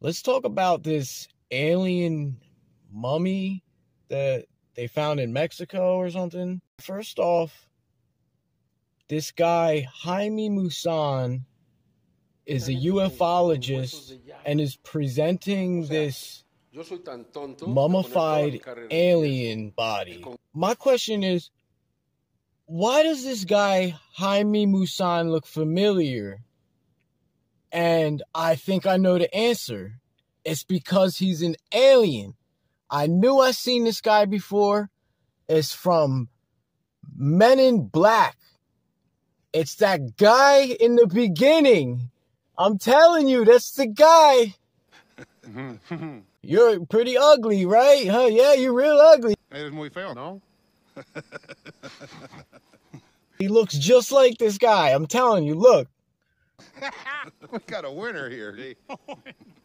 Let's talk about this alien mummy that they found in Mexico or something. First off, this guy, Jaime Maussan, is a ufologist and is presenting this mummified alien body. My question is, why does this guy, Jaime Maussan, look familiar? And I think I know the answer. It's because he's an alien. I knew I seen this guy before. It's from Men in Black. It's that guy in the beginning. I'm telling you, that's the guy. You're pretty ugly, right? Huh? Yeah, you're real ugly. Eres muy feo, ¿no? He looks just like this guy. I'm telling you, look. we got a winner here.